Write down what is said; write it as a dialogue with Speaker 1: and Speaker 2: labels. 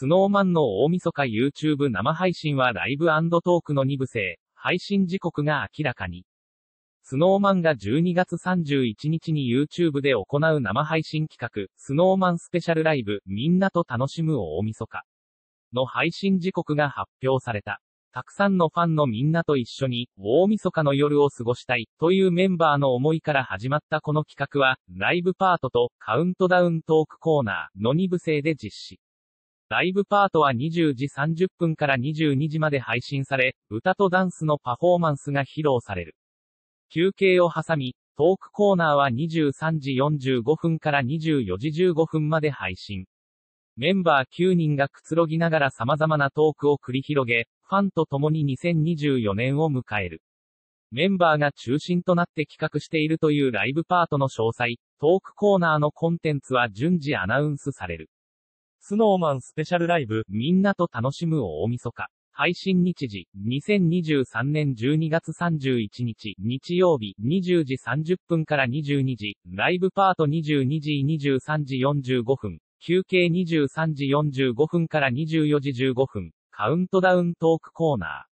Speaker 1: スノーマンの大晦日 YouTube 生配信はライブトークの2部制、配信時刻が明らかに。スノーマンが12月31日に YouTube で行う生配信企画、スノーマンスペシャルライブ、みんなと楽しむ大晦日の配信時刻が発表された。たくさんのファンのみんなと一緒に、大晦日の夜を過ごしたい、というメンバーの思いから始まったこの企画は、ライブパートとカウントダウントークコーナーの2部制で実施。ライブパートは20時30分から22時まで配信され、歌とダンスのパフォーマンスが披露される。休憩を挟み、トークコーナーは23時45分から24時15分まで配信。メンバー9人がくつろぎながら様々なトークを繰り広げ、ファンと共に2024年を迎える。メンバーが中心となって企画しているというライブパートの詳細、トークコーナーのコンテンツは順次アナウンスされる。スノーマンスペシャルライブ、みんなと楽しむ大晦日。配信日時、2023年12月31日、日曜日、20時30分から22時、ライブパート22時23時45分、休憩23時45分から24時15分、カウントダウントークコーナー。